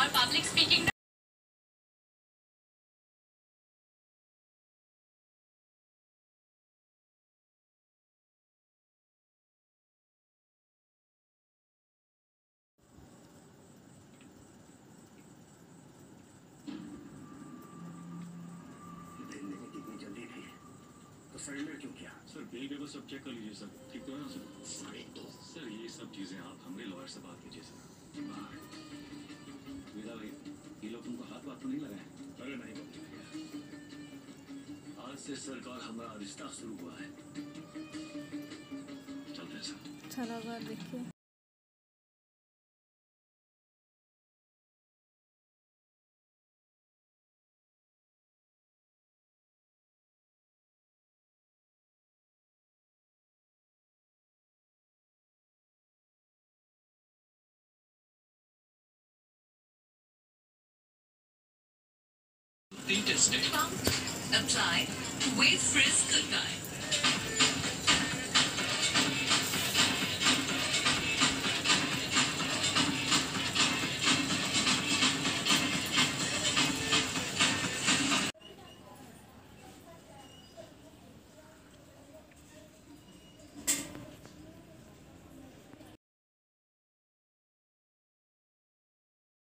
और public speaking देखने जल्दी थी तो सरेंडर क्यों किया सर बिल पेपर सब चेक कर लीजिए सर। ठीक तो है ना सर? सर ये सब चीज़ें आप हमारे लॉयर से बात कीजिए सर। भाई। ये लोग तुमको हाथ बात तो नहीं लगाए? अरे नहीं आज से सरकार हमारा रिश्ता शुरू हुआ है। चलते हैं सर। चलो बार Be tested. Apply, wave frisk goodbye.